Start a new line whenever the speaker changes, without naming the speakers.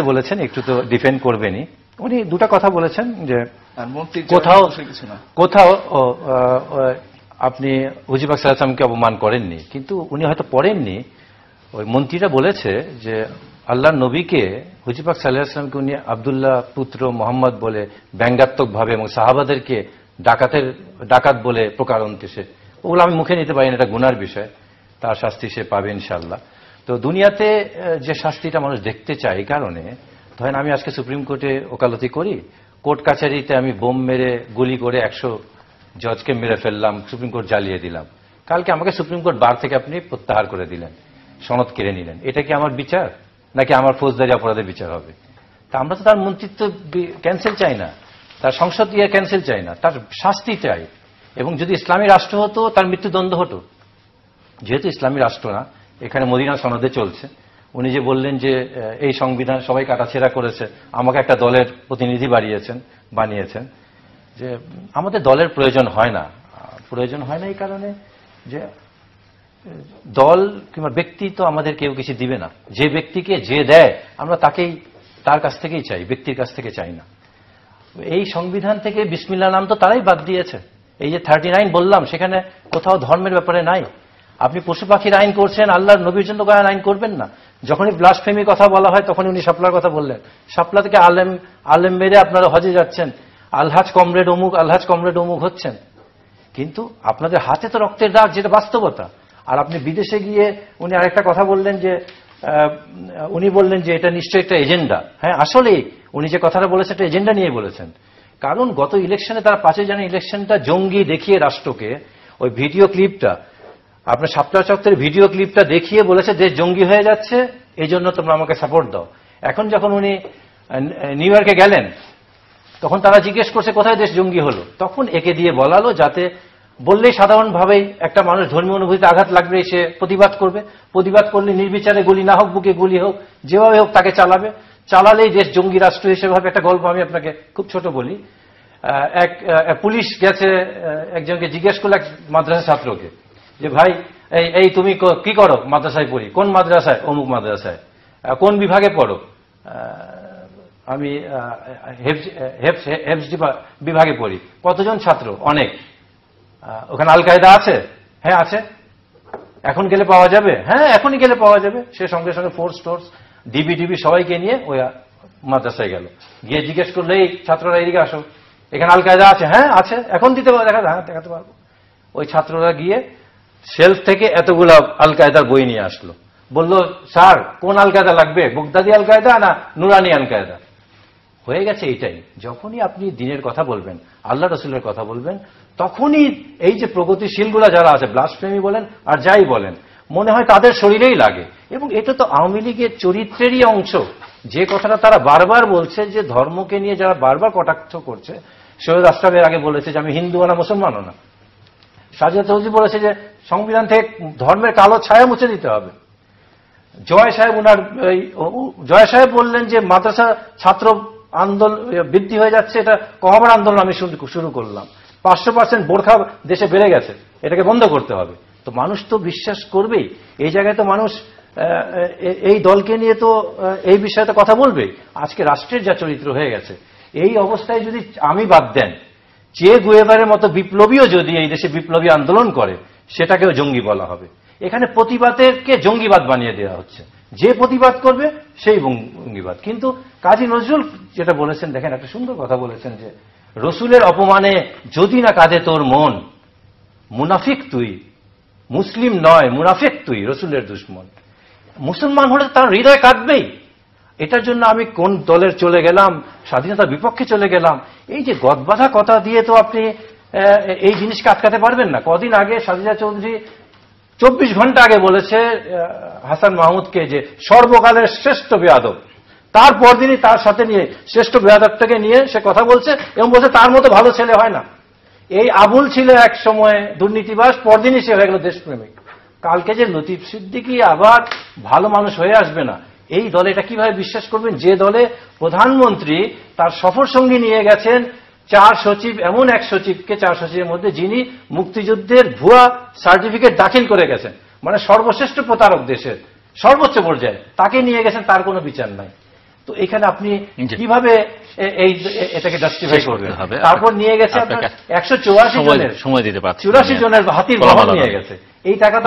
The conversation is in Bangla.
বলেছেন একটু তো ডিফেন্ড করবেনই। উনি দুটো কথা বলেছেন যে কোথাও কোথাও আপনি হুজিবাক সাল্লামকে অপমান করেননি। কিন্তু উনি হয়তো পড়েননি। ওই মন্ত্রীরা বলেছে যে আল্লাহ নবীকে হুজিবাক সাল্লাহামকে উনি আবদুল্লাহ পুত্র মোহাম্মদ বলে ব্যঙ্গাত্মক ভাবে এবং সাহাবাদেরকে ডাকাতের ডাকাত বলে প্রকারান্তে সে ওগুলো আমি মুখে নিতে পারি না এটা গুনার বিষয়। তার শাস্তি সে পাবে ইনশাল্লাহ তো দুনিয়াতে যে শাস্তিটা মানুষ দেখতে চায় এই কারণে, ধরেন আমি আজকে সুপ্রিম কোর্টে ওকালতি করি, কোর্ট কাছারিতে আমি বোম মেরে গুলি করে একশো জজকে মেরে ফেললাম, সুপ্রিম কোর্ট জ্বালিয়ে দিলাম। কালকে আমাকে সুপ্রিম কোর্ট বার থেকে আপনি প্রত্যাহার করে দিলেন, সনদ কেড়ে নিলেন। এটা কি আমার বিচার? নাকি আমার ফৌজদারি অপরাধের বিচার হবে? তা আমরা তো তার মন্ত্রিত্ব ক্যান্সেল চাই না। তার সংসদ ইয়ে ক্যান্সেল চাই না। তার শাস্তি চাই। এবং যদি ইসলামী রাষ্ট্র হতো, তার মৃত্যুদণ্ড হতো। যেহেতু ইসলামী রাষ্ট্র না এখানে মদিনা সনদে চলছে। উনি যে বললেন যে এই সংবিধান সবাই কাটাছেড়া করেছে, আমাকে একটা দলের প্রতিনিধি বাড়িয়েছেন বানিয়েছেন। যে, আমাদের দলের প্রয়োজন হয় না। প্রয়োজন হয় না এই কারণে যে, দল কিংবা ব্যক্তি তো আমাদের কেউ কিছু দিবে না। যে ব্যক্তিকে যে দেয়, আমরা তাকেই, তার কাছ থেকেই চাই, ব্যক্তির কাছ থেকে চাই না। এই সংবিধান থেকে বিসমিল্লা নাম তো তারাই বাদ দিয়েছে। এই যে থার্টি নাইন বললাম, সেখানে কোথাও ধর্মের ব্যাপারে নাই। আপনি পশু পাখির আইন করছেন, আল্লাহর নবীর জন্য কোনো আইন করবেন না। যখনই ব্লাসফেমি কথা বলা হয়, তখনই উনি শাপলার কথা বললেন। শাপলা থেকে আলেম আলেম মেরে আপনারা হজে যাচ্ছেন। আলহাজ কমরেড অমুক, আলহাজ কমরেড অমুক হচ্ছেন। কিন্তু আপনাদের হাতে তো রক্তের দাগ, যেটা বাস্তবতা। আর আপনি বিদেশে গিয়ে উনি আরেকটা কথা বললেন যে উনি বললেন যে এটা নিশ্চয়ই একটা এজেন্ডা। হ্যাঁ আসলেই উনি যে কথাটা বলেছেন একটা এজেন্ডা নিয়ে বলেছেন। কারণ গত ইলেকশনে তারা পাঁচই জানুয়ারি ইলেকশনটা জঙ্গি দেখিয়ে রাষ্ট্রকে, ওই ভিডিও ক্লিপটা আপনার সাপ্তাহ চত্বরের ভিডিও ক্লিপটা দেখিয়ে বলেছে দেশ জঙ্গি হয়ে যাচ্ছে, এই জন্য তোমরা আমাকে সাপোর্ট দাও। এখন যখন উনি নিউ ইয়র্কে গেলেন, তখন তারা জিজ্ঞেস করছে, কোথায় দেশ জঙ্গি হলো? তখন একে দিয়ে বলালো যাতে বললেই সাধারণভাবেই একটা মানুষ ধর্মীয় অনুভূতিতে আঘাত লাগবে, সে প্রতিবাদ করবে। প্রতিবাদ করলে নির্বিচারে গুলি না হোক, বুকে গুলি হোক, যেভাবে হোক তাকে চালাবে। চালালেই দেশ জঙ্গি রাষ্ট্র হিসেবে হবে। একটা গল্প আমি আপনাকে খুব ছোট বলি। এক পুলিশ গেছে একজনকে জিজ্ঞেস করল, এক মাদ্রাসা ছাত্রকে। যে ভাই, এই এই তুমি কি করো মাদ্রাসায় পড়ি? কোন মাদ্রাসায়? অমুক মাদ্রাসায়। কোন বিভাগে পড়ো? আমি হেফজ বিভাগে পড়ি। কতজন ছাত্র? অনেক। ওখানে আল কায়দা আছে? হ্যাঁ আছে। এখন গেলে পাওয়া যাবে? হ্যাঁ এখনই গেলে পাওয়া যাবে। সে সঙ্গে সঙ্গে ফোর্স টোর্স, ডিবি ডিবি সবাইকে নিয়ে ওই মাদ্রাসায় গেল। গিয়ে জিজ্ঞেস করলে, এই ছাত্ররা এদিকে আসো। এখানে আল কায়দা আছে? হ্যাঁ আছে। এখন দিতে পারব দেখা, দেখাতে পারব। ওই ছাত্ররা গিয়ে শেলফ থেকে এতগুলো আল কায়দার বই নিয়ে আসলো। বলল, স্যার, কোন আল কায়দা লাগবে? বুগদাদি আল কায়দা না নুরানি আল কায়দা? হয়ে গেছে এইটাই। যখনই আপনি দিনের কথা বলবেন, আল্লাহ রসুলের কথা বলবেন, তখনই এই যে প্রগতিশীলগুলা যারা আছে ব্লাসপ্রেমী বলেন আর যাই বলেন, মনে হয় তাদের শরীরেই লাগে। এবং এটা তো আওয়ামী লীগের চরিত্রেরই অংশ। যে কথাটা তারা বারবার বলছে যে ধর্মকে নিয়ে যারা বারবার কটাক্ষ করছে, সৈয়দ আশরাফের আগে বলেছে যে আমি হিন্দু না, মুসলমানও না। সাজিয়া চৌধুরী বলেছে যে সংবিধান থেকে ধর্মের কালো ছায়া মুছে দিতে হবে। জয় সাহেব উনার এই, ও- ও- জয় সাহেব বললেন যে মাদ্রাসা ছাত্র আন্দোলন বৃদ্ধি হয়ে যাচ্ছে এটা কমাবার আন্দোলন আমি শুরু করলাম। পাঁচশো পার্সেন্ট বোরখা দেশে বেড়ে গেছে এটাকে বন্ধ করতে হবে। তো মানুষ তো বিশ্বাস করবেই। এই জায়গায় তো মানুষ এই দলকে নিয়ে তো এই বিষয়ে তো কথা বলবে আজকে রাষ্ট্রের যা চরিত্র হয়ে গেছে এই অবস্থায় যদি আমি বাদ দেন চে গুয়েভারের মতো বিপ্লবীও যদি এই দেশে বিপ্লবী আন্দোলন করে সেটাকেও জঙ্গি বলা হবে। এখানে প্রতিবাদেরকে জঙ্গিবাদ বানিয়ে দেওয়া হচ্ছে। যে প্রতিবাদ করবে, সেই জঙ্গিবাদ। কিন্তু কাজী নজরুল যেটা বলেছেন, দেখেন একটা সুন্দর কথা বলেছেন যে, রসুলের অপমানে যদি না কাঁদে তোর মন, মুনাফিক তুই, মুসলিম নয়, মুনাফিক তুই, রসুলের দুশ্মন। মুসলমান হলে তার হৃদয় কাঁদবেই। এটার জন্য আমি কোন দলের চলে গেলাম, স্বাধীনতার বিপক্ষে চলে গেলাম। এই যে গদবাধা কথা দিয়ে তো আপনি এই জিনিসকে আটকাতে পারবেন না। কদিন আগে সাজিদা চৌধুরী চব্বিশ ঘণ্টা আগে বলেছে হাসান মাহমুদকে যে সর্বকালের শ্রেষ্ঠ বেয়াদব। তারপর দিনই তার সাথে নিয়ে শ্রেষ্ঠ বেয়াদবটাকে নিয়ে সে কথা বলছে এবং বলছে, তার মতো ভালো ছেলে হয় না। এই আবুল ছিল এক সময় দুর্নীতিবাস পরদিনই সে হয়ে গেল দেশপ্রেমিক। কালকে যে লতিফ সিদ্দিকি আবার ভালো মানুষ হয়ে আসবে না, এই দলে এটা কীভাবে বিশ্বাস করবেন? যে দলে প্রধানমন্ত্রী তার সফর সঙ্গী নিয়ে গেছেন চার সচিব এমন এক সচিবকে চার সচিবের মধ্যে যিনি মুক্তিযুদ্ধের ভুয়া সার্টিফিকেট দাখিল করে গেছেন। মানে সর্বশ্রেষ্ঠ প্রতারক দেশের সর্বোচ্চ পর্যায়ে। তাকে নিয়ে গেছেন তার কোনো বিচার নাই। তো এখানে আপনি কীভাবে এই এটাকে জাস্টিফাই করবেন?
হবে।
তারপর নিয়ে গেছে আপনার একশো চৌরাশি জনের
সময় দিতে পারছি না।
চুরাশি জনের হাতির নিয়ে গেছে। এই টাকা